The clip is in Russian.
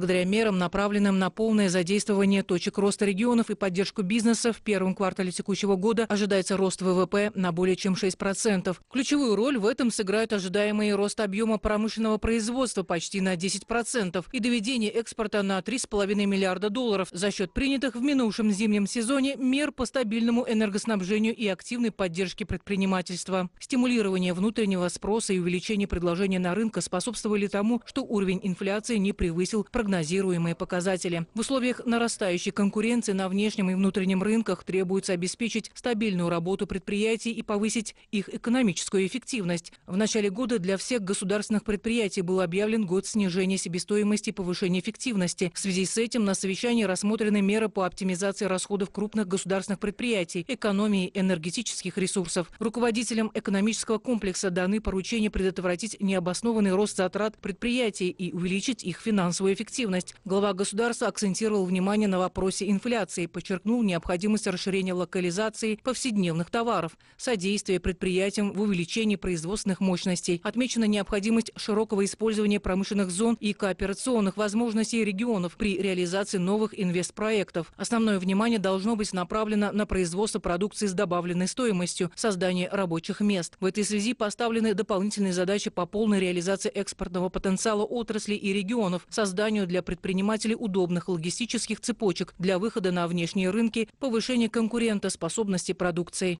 Благодаря мерам, направленным на полное задействование точек роста регионов и поддержку бизнеса, в первом квартале текущего года ожидается рост ВВП на более чем 6%. Ключевую роль в этом сыграют ожидаемый рост объема промышленного производства почти на 10% и доведение экспорта на 3,5 миллиарда долларов за счет принятых в минувшем зимнем сезоне мер по стабильному энергоснабжению и активной поддержке предпринимательства. Стимулирование внутреннего спроса и увеличение предложения на рынке способствовали тому, что уровень инфляции не превысил прогнозируемые показатели. В условиях нарастающей конкуренции на внешнем и внутреннем рынках требуется обеспечить стабильную работу предприятий и повысить их экономическую эффективность. В начале года для всех государственных предприятий был объявлен год снижения себестоимости и повышения эффективности. В связи с этим на совещании рассмотрены меры по оптимизации расходов крупных государственных предприятий, экономии энергетических ресурсов. Руководителям экономического комплекса даны поручения предотвратить необоснованный рост затрат предприятий и увеличить их финансовую эффективность. Глава государства акцентировал внимание на вопросе инфляции, подчеркнул необходимость расширения локализации повседневных товаров, содействия предприятиям в увеличении производственных мощностей. Отмечена необходимость широкого использования промышленных зон и кооперационных возможностей регионов при реализации новых инвестпроектов. Основное внимание должно быть направлено на производство продукции с добавленной стоимостью, создание рабочих мест. В этой связи поставлены дополнительные задачи по полной реализации экспортного потенциала отрасли и регионов, созданию для предпринимателей удобных логистических цепочек для выхода на внешние рынки, повышение конкурентоспособности продукции.